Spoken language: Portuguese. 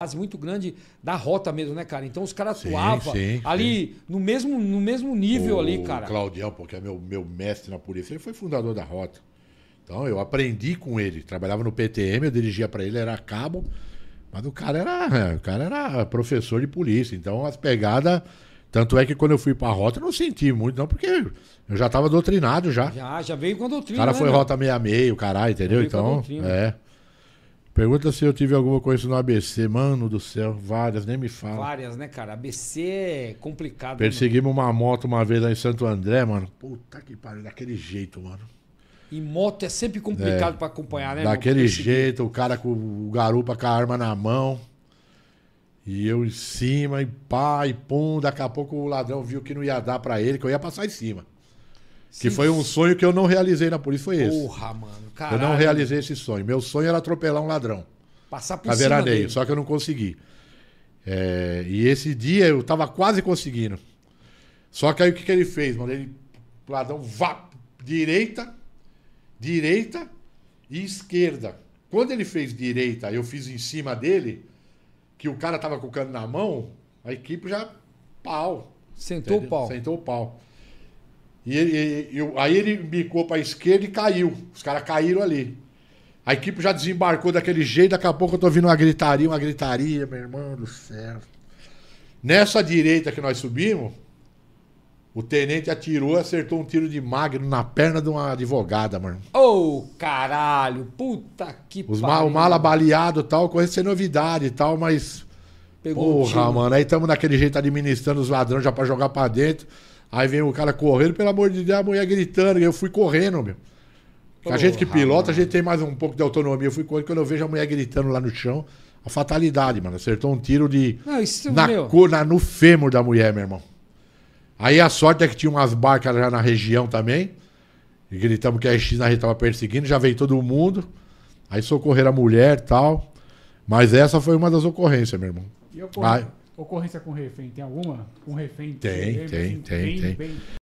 base muito grande da rota mesmo, né, cara? Então os caras atuavam ali sim. No, mesmo, no mesmo nível o ali, cara. O Claudião, porque é meu, meu mestre na polícia, ele foi fundador da rota. Então eu aprendi com ele. Trabalhava no PTM, eu dirigia para ele, era cabo. Mas o cara era, o cara era professor de polícia. Então as pegadas. Tanto é que quando eu fui pra rota eu não senti muito, não, porque eu já tava doutrinado já. Já, já veio com a doutrina. O cara né, foi rota meia meio, caralho, entendeu? Então. É. Pergunta se eu tive alguma coisa no ABC. Mano do céu, várias, nem me fala. Várias, né, cara? ABC é complicado. Né, Perseguimos uma moto uma vez lá em Santo André, mano. Puta que pariu, daquele jeito, mano. E moto é sempre complicado é, para acompanhar, né? Daquele jeito, o cara com o garupa com a arma na mão. E eu em cima, e pá, e pum. Daqui a pouco o ladrão viu que não ia dar para ele, que eu ia passar em cima. Que foi um sonho que eu não realizei na polícia, foi esse. Porra, mano. Caralho. Eu não realizei esse sonho. Meu sonho era atropelar um ladrão. Passar por cima veraneio, dele. só que eu não consegui. É, e esse dia eu tava quase conseguindo. Só que aí o que, que ele fez, mano? Ele, o ladrão, vá, direita, direita e esquerda. Quando ele fez direita, eu fiz em cima dele, que o cara tava com o cano na mão, a equipe já pau. Sentou entendeu? o pau. Sentou o pau. E, e, e aí ele bicou para a esquerda e caiu. Os caras caíram ali. A equipe já desembarcou daquele jeito, daqui a pouco eu tô ouvindo uma gritaria, uma gritaria, meu irmão do céu. Nessa direita que nós subimos, o tenente atirou e acertou um tiro de magno na perna de uma advogada, mano. Ô, oh, caralho, puta que Os pariu. O mala baleado e tal, coisa sem novidade e tal, mas. Pegou Porra, mano, aí estamos daquele jeito administrando os ladrões já pra jogar pra dentro. Aí vem o cara correndo, pelo amor de Deus, a mulher gritando. E eu fui correndo, meu. a gente que pilota, a gente tem mais um pouco de autonomia. Eu fui correndo quando eu vejo a mulher gritando lá no chão. A fatalidade, mano. Acertou um tiro de. Não, isso, na, cor, na no fêmur da mulher, meu irmão. Aí a sorte é que tinha umas barcas já na região também. E gritamos que a X na gente tava perseguindo, já veio todo mundo. Aí socorreram a mulher e tal. Mas essa foi uma das ocorrências, meu irmão. E ocorrência? Ocorrência com refém, tem alguma? Com refém? Tem, tem, tem, tem.